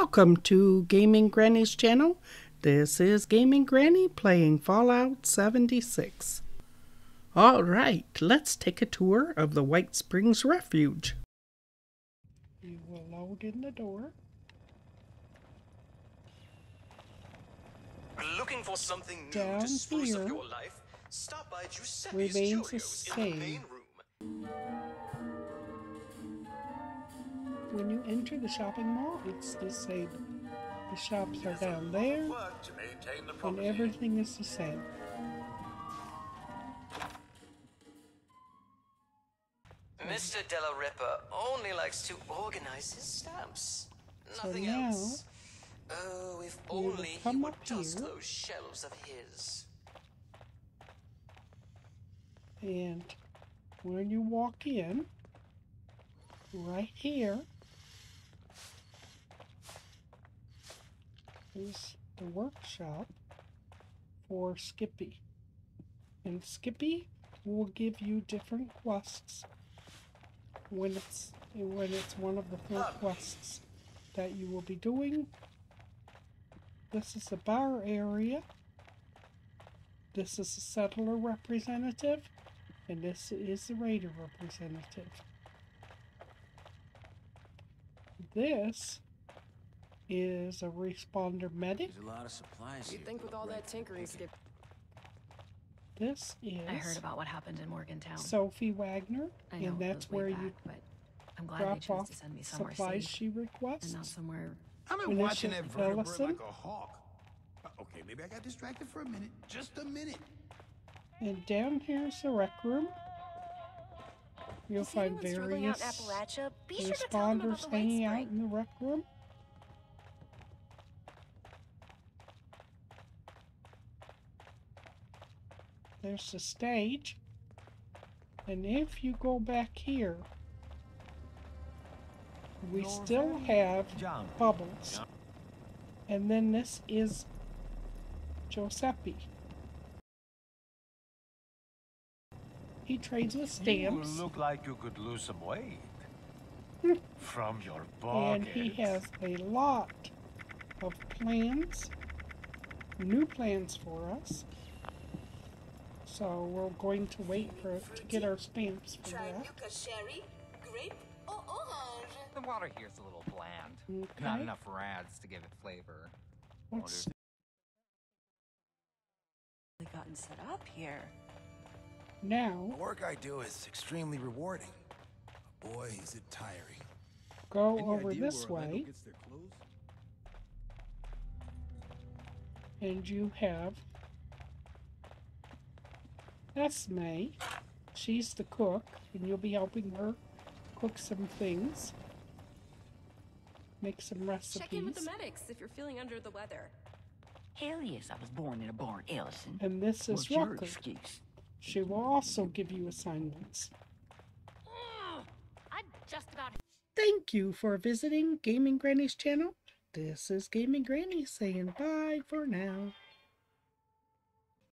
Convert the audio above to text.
Welcome to Gaming Granny's channel. This is Gaming Granny playing Fallout 76. Alright, let's take a tour of the White Springs Refuge. You will load in the door. Looking for something new Down to spruce here up your life? Stop by Giuseppe's remains the Curios in the same. main room. When you enter the shopping mall, it's the same. The shops are down there, Work to maintain the and everything is the same. Mr. Della Ripper only likes to organize his stamps. So Nothing now, else. Oh, if only he would dust here. those shelves of his. And when you walk in, right here, is the workshop for Skippy. And Skippy will give you different quests when it's when it's one of the four quests that you will be doing. This is the bar area. This is the settler representative. And this is the raider representative. This is a responder medic. There's a lot of supplies here. You'd think with all that tinkering, Skip. This is I heard about what happened in Morgantown. Sophie Wagner, I know and it that's was where back, you but I'm glad they drop chose off to send me somewhere supplies safe she requests. and not somewhere. I've been Felicia watching that vertebrate Ellison. like a hawk. Uh, Okay, maybe I got distracted for a minute. Just a minute. And down here's the rec room. You'll See find anyone out various Appalachia? Be sure to tell them about responders the hanging out in the rec room. There's the stage. And if you go back here, we still have bubbles. And then this is Giuseppe. He trades with stamps. You look like you could lose some weight. From your And he has a lot of plans, new plans for us. So we're going to wait for to get our stamps for Try that. Nuka Cherry, Grape, or Orange. The water here's a little bland. Not enough rads to give it flavor. What's We've gotten set up here. now The work I do is extremely rewarding. But boy, is it tiring. go over this way, and you have Esme. She's the cook, and you'll be helping her cook some things, make some recipes. Check in with the medics if you're feeling under the weather. Hell yes, I was born in a barn, Ellison. And this is What's your excuse? She will also give you assignments. Mm, I just about Thank you for visiting Gaming Granny's channel. This is Gaming Granny saying bye for now.